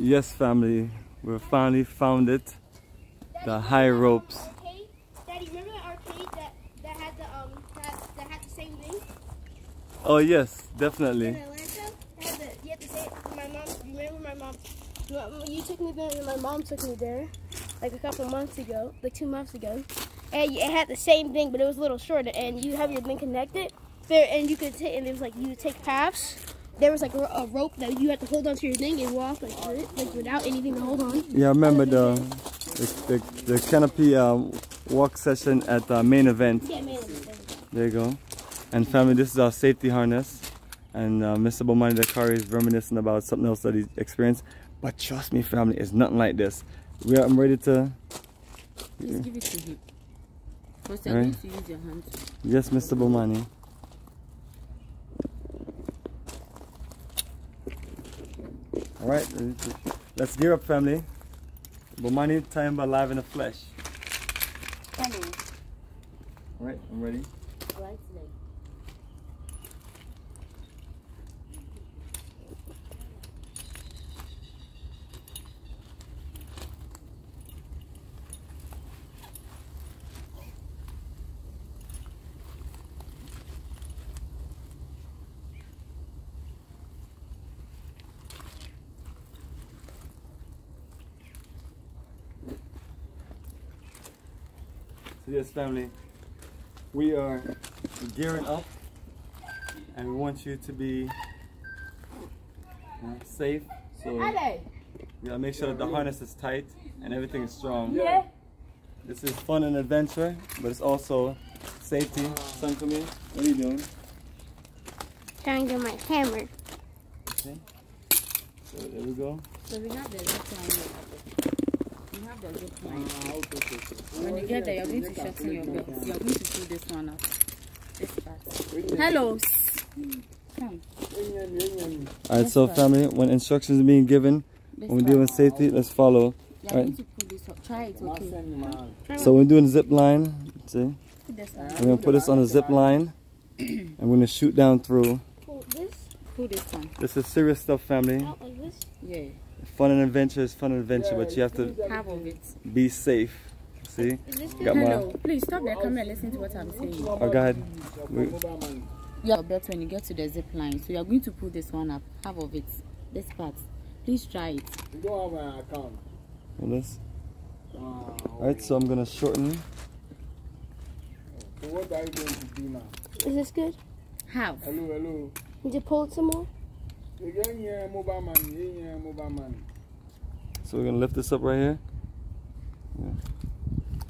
Yes, family, we finally found it. The high ropes. Arcade? Daddy, remember the arcade that, that had the um that, that had the same thing? Oh yes, definitely. In. Atlanta? The, you had the same my mom remember my mom you took me there and my mom took me there like a couple months ago, like two months ago. And it had the same thing but it was a little shorter and you have your thing connected there and you could take and it was like you take paths. There was like a, a rope that you had to hold onto your thing and walk like like without anything to hold on. Yeah, I remember the the, the, the canopy um, walk session at the main event. Yeah, man. There you go. And family, this is our safety harness. And uh, Mr. Bomani Dakari is reminiscing about something else that he experienced. But trust me, family, it's nothing like this. We are, I'm ready to. Please give it to him. First, you're Right. going to use your hands. Yes, Mr. Bomani. All right, let's gear up, family. Bomani time alive in the flesh. All right, I'm ready. So yes, family, we are gearing up, and we want you to be safe. So we gotta make sure that the harness is tight and everything is strong. Yeah. This is fun and adventure, but it's also safety. Son, come here. What are you doing? Trying to get my camera. Okay. So there we go. So we have the zip line. We have the zip line. When you get there, you're going to shorten your belt. You're going to pull this one up. This part. Hello. Come. All right, so family, when instructions are being given, when we're doing safety, let's follow. You're Right. going to pull this up. Try it, okay? So we're doing zip line. See, Put this one. we're gonna put this on a zip line, and we're gonna shoot down through. Pull this Pull this one. This is serious stuff, family. out this. Yeah. Fun and adventure is fun and adventure, but you have to Half be safe. See? Is this Got good? my. Hello. Please stop there. Come here, listen to what I'm saying. Oh, go ahead. We, Your belt when you get to the zip line. So you're going to pull this one up. Half of it. This part. Please try it. You don't have an account. hold this. Ah, All right, so I'm gonna shorten. so what are you going to do now? Is this good? Half. Hello, hello. Need to pull it some more? So we're gonna lift this up right here. Yeah.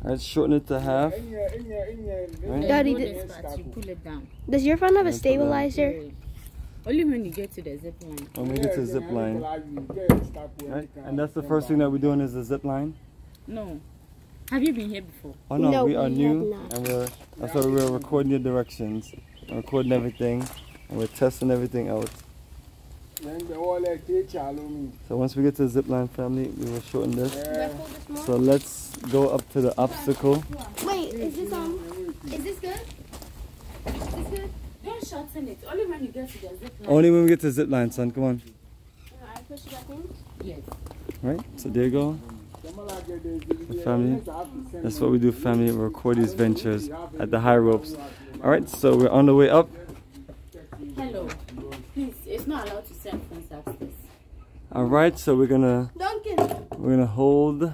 All right, shorten it to half. Right. Daddy, did- this part. You pull it down. Does your phone have a Yeah, put that- stabilizer? Only when you get to the zip line. When we get to the zip line. Right? And that's the first thing that we're doing is the zip line. No. Have you been here before? Oh no, No, we are we new, have not. and we're that's why we're recording the directions, and recording everything, and we're testing everything out. So once we get to the zip line, family, we will shorten this. Yeah. this? So let's go up to the obstacle. Wait, is this um? Is this good? Is this good? Don't shorten it. Only when you get to the zip line. Only when we get to the zip line, son. Come on. I push it back in. Yes. Right. So there you go. Someone like it, they- they- they- family, they have to send That's what we do, family. We record these ventures at the high ropes. All right. So we're on the way up. Hello. Please, it's not allowed to send phones access. All right. So we're gonna Duncan, we're gonna hold.